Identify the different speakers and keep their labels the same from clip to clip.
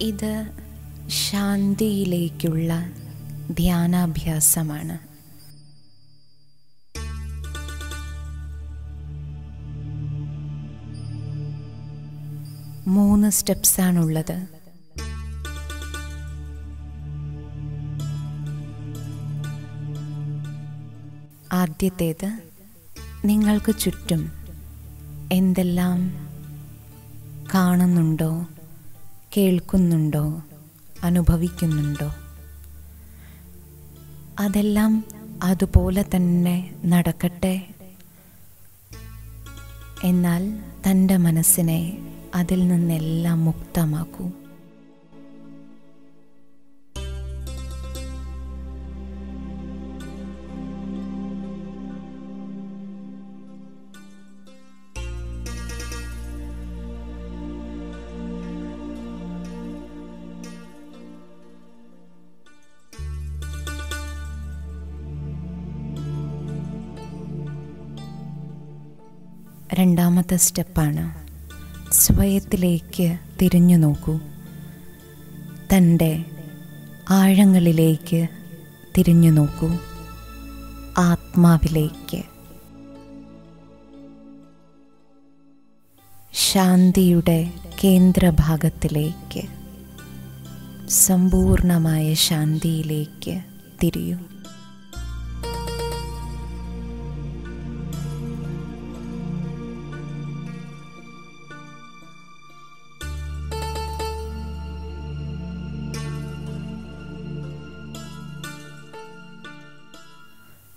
Speaker 1: ഇത് ശാന്തിയിലേക്കുള്ള ധ്യാനാഭ്യാസമാണ്. മൂന്ന് സ്റ്റെപ്സാണുള്ളത് ആദ്യത്തേത് നിങ്ങൾക്ക് ചുറ്റും എന്തെല്ലാം കാണുന്നുണ്ടോ? കേൾക്കുന്നുണ്ടോ? അനുഭവിക്കുന്നുണ്ടോ? അതെല്ലാം അതുപോലെ തന്നെ നടക്കട്ടെ? എന്നാൽ തന്റെ മനസ്സിനെ അതിൽ നിന്നെല്ലാം മുക്തമാക്കൂ. രണ്ടാമത്തെ സ്റ്റെപ്പാണ്. സ്വയത്തിലേക്ക് തിരിഞ്ഞു നോക്കൂ. തന്റെ ആഴങ്ങളിലേക്ക് തിരിഞ്ഞു നോക്കൂ. ആത്മാവിലേക്ക്. ശാന്തിയുടെ കേന്ദ്രഭാഗത്തിലേക്ക്. സമ്പൂർണമായ ശാന്തിയിലേക്ക് തിരിയൂ.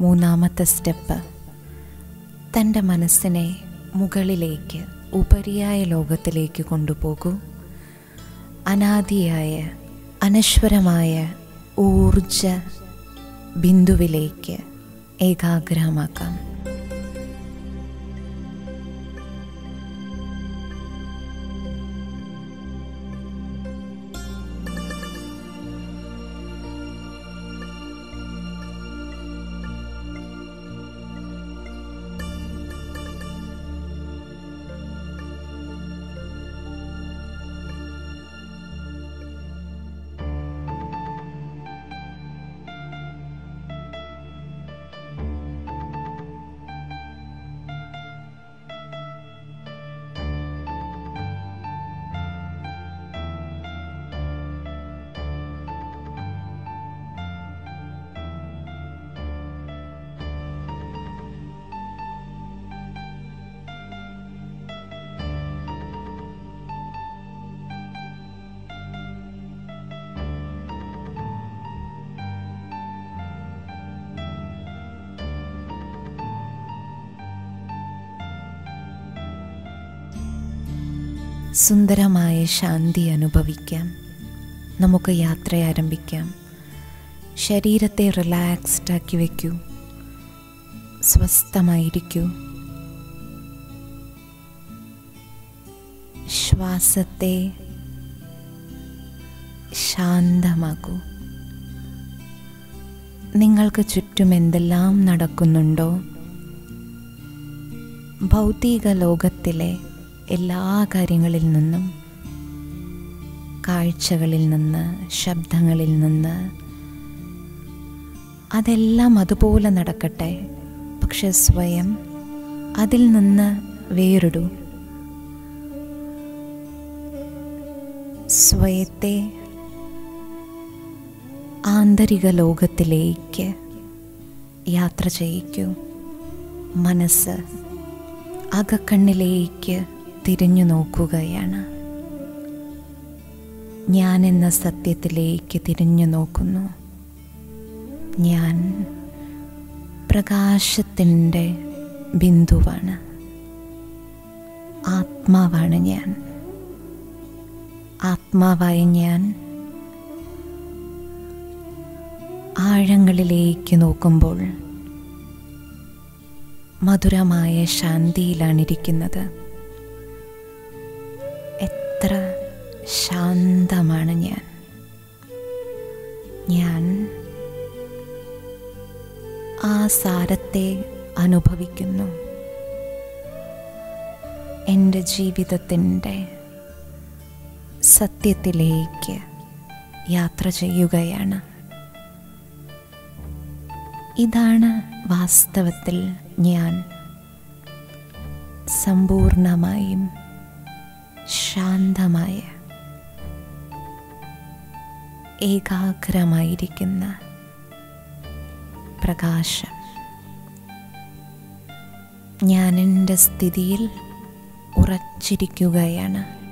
Speaker 1: മൂന്നാമത്തെ സ്റ്റെപ്പ്. തന്റെ മനസ്സിനെ മുകളിലേക്ക് ഉപരിയായ ലോകത്തിലേക്ക് കൊണ്ടുപോകൂ. അനാദിയായ അനശ്വരമായ ഊർജ ബിന്ദുവിലേക്ക് ഏകാഗ്രമാക്കാം. സുന്ദരമായ ശാന്തി അനുഭവിക്കാം. നമുക്ക് യാത്ര ആരംഭിക്കാം. ശരീരത്തെ റിലാക്സ്ഡ് ആക്കി വയ്ക്കൂ സ്വസ്ഥമായിരിക്കൂ. ശ്വാസത്തെ ശാന്തമാക്കൂ. നിങ്ങൾക്ക് ചുറ്റും എന്തെല്ലാം നടക്കുന്നുണ്ടോ? ഭൗതിക ലോകത്തിലെ എല്ലാ കാര്യങ്ങളിൽ നിന്നും കാഴ്ചകളിൽ നിന്ന് ശബ്ദങ്ങളിൽ നിന്ന് അതെല്ലാം അതുപോലെ നടക്കട്ടെ. പക്ഷെ സ്വയം അതിൽ നിന്ന് വേറിടൂ സ്വയത്തെ ആന്തരിക ലോകത്തിലേക്ക് യാത്ര ചെയ്യിക്കൂ. മനസ്സ് അകക്കണ്ണിലേക്ക് തിരിഞ്ഞു നോക്കുകയാണ്. ഞാൻ എന്ന സത്യത്തിലേക്ക് തിരിഞ്ഞു നോക്കുന്നു. ഞാൻ പ്രകാശത്തിന്റെ ബിന്ദുവാണ്. ആത്മാവാണ് ഞാൻ. ആത്മാവായ ഞാൻ ആഴങ്ങളിലേക്ക് നോക്കുമ്പോൾ മധുരമായ ശാന്തിയിലാണിരിക്കുന്നത്. ശാന്തമാണ് ഞാൻ. ഞാൻ ആ സാരത്തെ അനുഭവിക്കുന്നു. എന്റെ ജീവിതത്തിന്റെ സത്യത്തിലേക്ക് യാത്ര ചെയ്യുകയാണ്. ഇതാണ് വാസ്തവത്തിൽ ഞാൻ സമ്പൂർണമായും ശാന്തമായ ഏകാഗ്രമായിരിക്കുന്ന പ്രകാശം. ഞാൻ എന്റെ സ്ഥിതിയിൽ ഉറച്ചിരിക്കുകയാണ്.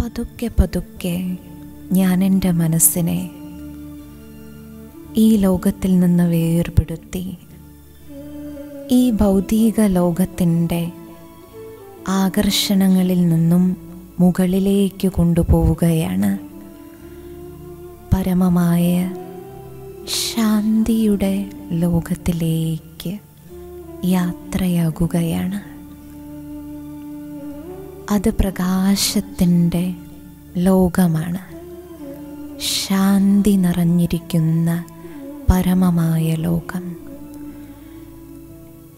Speaker 1: പതുക്കെ പതുക്കെ ഞാൻ എന്റെ മനസ്സിനെ ഈ ലോകത്തിൽ നിന്ന് വേർപെടുത്തി ഈ ഭൗതിക ലോകത്തിന്റെ ആകർഷണങ്ങളിൽ നിന്നും മുകളിലേക്ക് കൊണ്ടുപോവുകയാണ് പരമമായ ശാന്തിയുടെ ലോകത്തിലേക്ക് യാത്രയാകുകയാണ്. അത് പ്രകാശത്തിന്റെ ലോകമാണ്. ശാന്തി നിറഞ്ഞിരിക്കുന്ന പരമമായ ലോകം.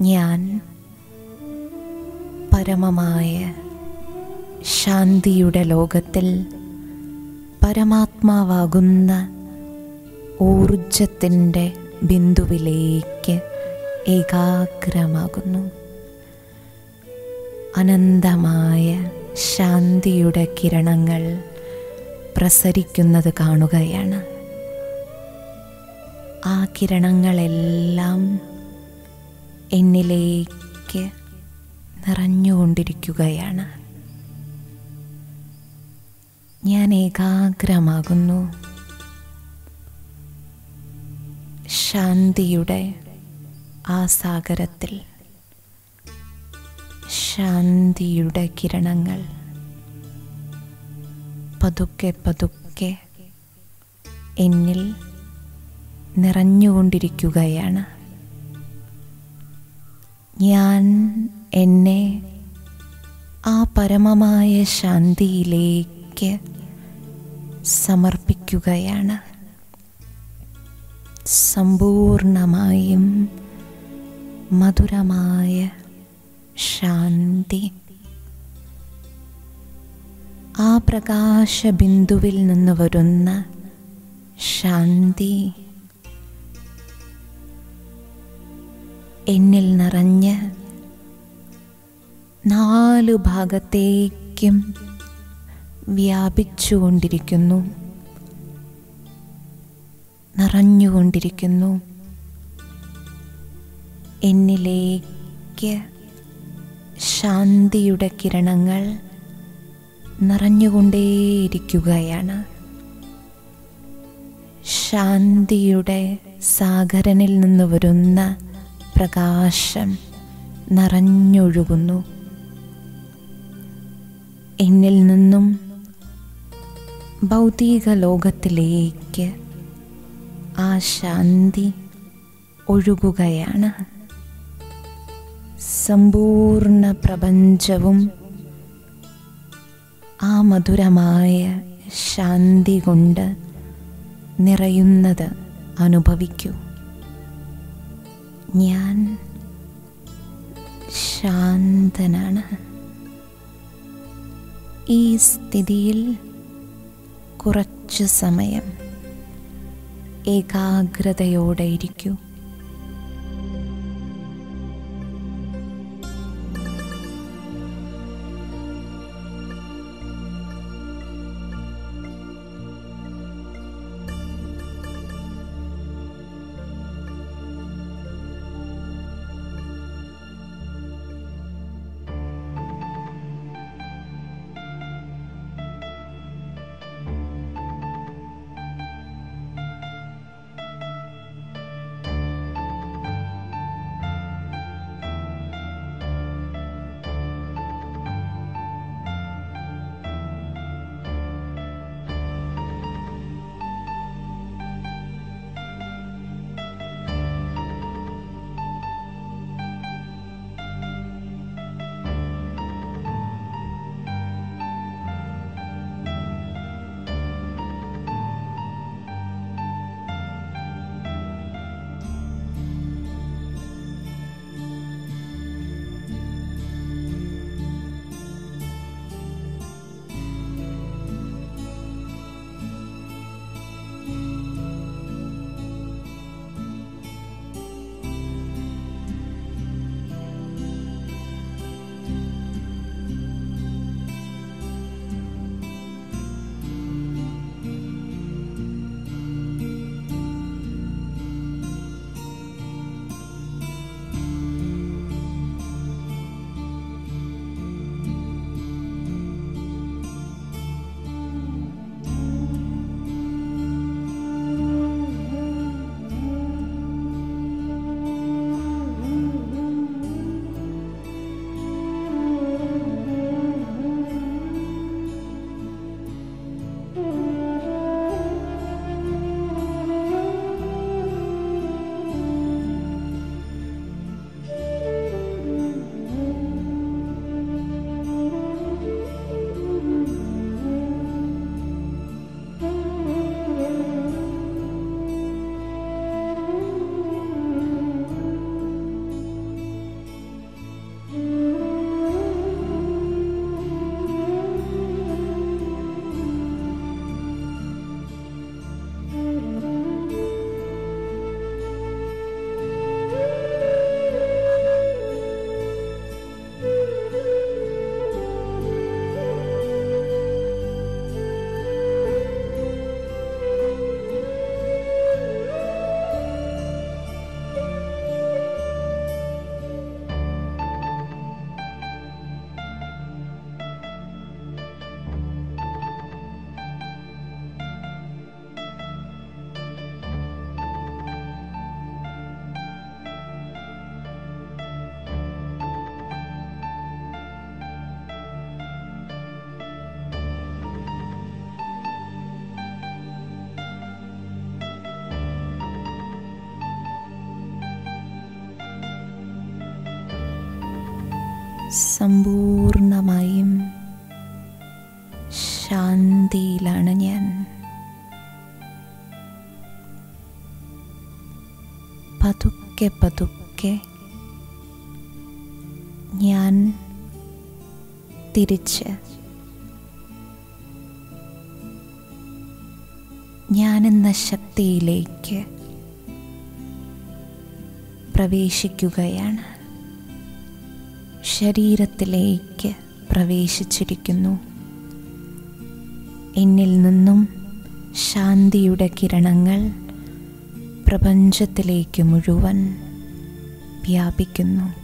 Speaker 1: ഞാൻ പരമമായ ശാന്തിയുടെ ലോകത്തിൽ പരമാത്മാവാകുന്ന ഊർജത്തിന്റെ ബിന്ദുവിലേക്ക് ഏകാഗ്രമാകുന്നു. അനന്തമായ ശാന്തിയുടെ കിരണങ്ങൾ പ്രസരിക്കുന്നത് കാണുകയാണ്. ആ കിരണങ്ങളെല്ലാം എന്നിലേക്ക് നിറഞ്ഞുകൊണ്ടിരിക്കുകയാണ്. ഞാൻ ഏകാഗ്രമാകുന്നു. ശാന്തിയുടെ ആ സാഗരത്തിൽ. ശാന്തിയുടെ കിരണങ്ങൾ. പതുക്കെ പതുക്കെ എന്നിൽ നിറഞ്ഞുകൊണ്ടിരിക്കുകയാണ്. ഞാൻ എന്നെ ആ പരമമായ ശാന്തിയിലേക്ക് സമർപ്പിക്കുകയാണ്. സമ്പൂർണമായും മധുരമായ ശാന്തി. ആ പ്രകാശബിന്ദുവിൽ നിന്ന് വരുന്ന ശാന്തി എന്നിൽ നിറഞ്ഞ് നാലു ഭാഗത്തേക്കും വ്യാപിച്ചുകൊണ്ടിരിക്കുന്നു. നിറഞ്ഞുകൊണ്ടിരിക്കുന്നു. എന്നിലേക്ക് ശാന്തിയുടെ കിരണങ്ങൾ നിറഞ്ഞുകൊണ്ടേയിരിക്കുകയാണ്. ശാന്തിയുടെ സാഗരനിൽ നിന്ന് വരുന്ന പ്രകാശം നിറഞ്ഞൊഴുകുന്നു. എന്നിൽ നിന്നും ഭൗതിക ലോകത്തിലേക്ക് ആ ശാന്തി ഒഴുകുകയാണ്. സമ്പൂർണ പ്രപഞ്ചവും ആ മധുരമായ ശാന്തി കൊണ്ട് നിറയുന്നത് അനുഭവിക്കൂ. ഞാൻ ശാന്തനാണ്. ഈ സ്ഥിതിയിൽ കുറച്ച് സമയം ഏകാഗ്രതയോടെ ഇരിക്കൂ. സമ്പൂർണമായും ശാന്തിയിലാണ് ഞാൻ. പതുക്കെ പതുക്കെ ഞാൻ തിരിച്ച് ഞാനെന്ന ശക്തിയിലേക്ക് പ്രവേശിക്കുകയാണ്. ശരീരത്തിലേക്ക് പ്രവേശിച്ചിരിക്കുന്നു. എന്നിൽ നിന്നും ശാന്തിയുടെ കിരണങ്ങൾ പ്രപഞ്ചത്തിലേക്ക് മുഴുവൻ വ്യാപിക്കുന്നു.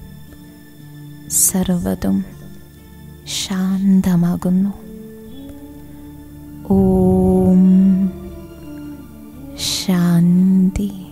Speaker 1: സർവതും ശാന്തമാകുന്നു. ഓം ശാന്തി.